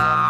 Wow.